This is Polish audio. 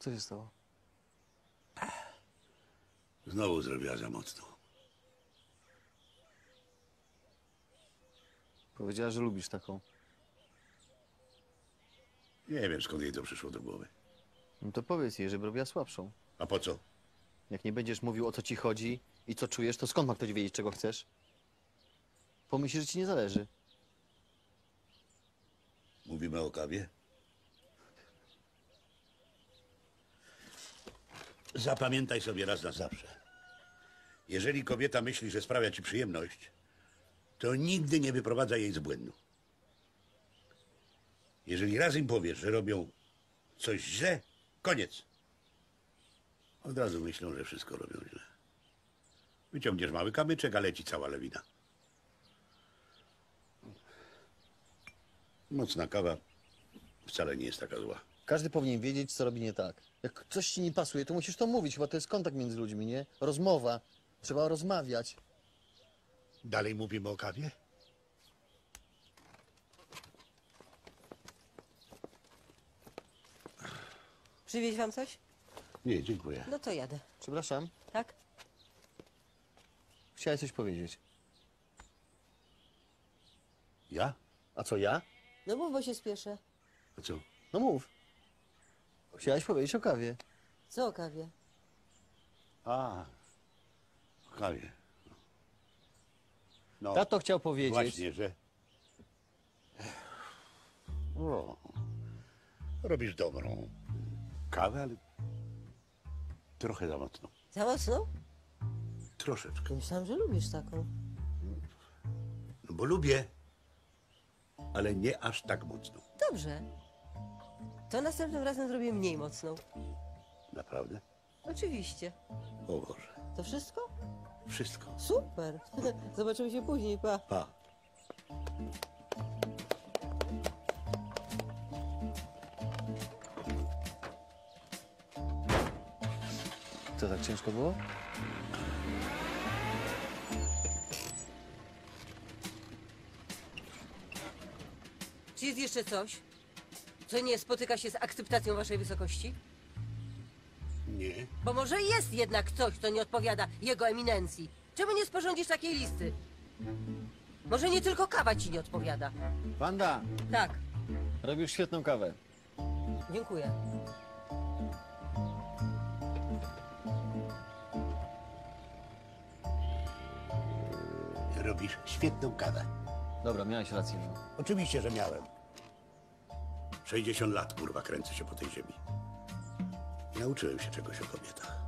Co się stało? Znowu zrobiła za mocno. Powiedziała, że lubisz taką. Nie wiem, skąd jej to przyszło do głowy. No to powiedz jej, żeby robiła słabszą. A po co? Jak nie będziesz mówił, o co ci chodzi i co czujesz, to skąd ma ktoś wiedzieć, czego chcesz? Pomyśli, że ci nie zależy. Mówimy o kawie? Zapamiętaj sobie raz na zawsze. Jeżeli kobieta myśli, że sprawia ci przyjemność, to nigdy nie wyprowadza jej z błędu. Jeżeli raz im powiesz, że robią coś źle, koniec. Od razu myślą, że wszystko robią źle. Wyciągniesz mały kamyczek, a leci cała lewina. Mocna kawa wcale nie jest taka zła. Każdy powinien wiedzieć, co robi nie tak. Jak coś ci nie pasuje, to musisz to mówić, chyba to jest kontakt między ludźmi, nie? Rozmowa. Trzeba rozmawiać. Dalej mówimy o kawie? Przywieźć wam coś? Nie, dziękuję. No to jadę. Przepraszam, Tak? chciałeś coś powiedzieć. Ja? A co ja? No mów, bo się spieszę. A co? No mów. Chciałeś powiedzieć o kawie. Co o kawie? A, o kawie. No, Tato chciał powiedzieć. właśnie, że... O, robisz dobrą kawę, ale trochę za mocno. Za mocno? Troszeczkę. Myślałam, że lubisz taką. No bo lubię, ale nie aż tak mocno. Dobrze. To następnym razem zrobię mniej mocną. Naprawdę? Oczywiście. O Boże, To wszystko? wszystko. Super. Zobaczymy się później, pa. Pa. Co, tak ciężko było? Czy jest jeszcze coś, co nie spotyka się z akceptacją waszej wysokości? Nie. Bo może jest jednak coś, co nie odpowiada jego eminencji. Czemu nie sporządzisz takiej listy? Może nie tylko kawa ci nie odpowiada. Wanda, Tak, robisz świetną kawę. dziękuję. Robisz świetną kawę. Dobra, miałeś rację. No. Oczywiście, że miałem. 60 lat, kurwa, kręcę się po tej ziemi. Nauczyłem się czegoś o kobietach.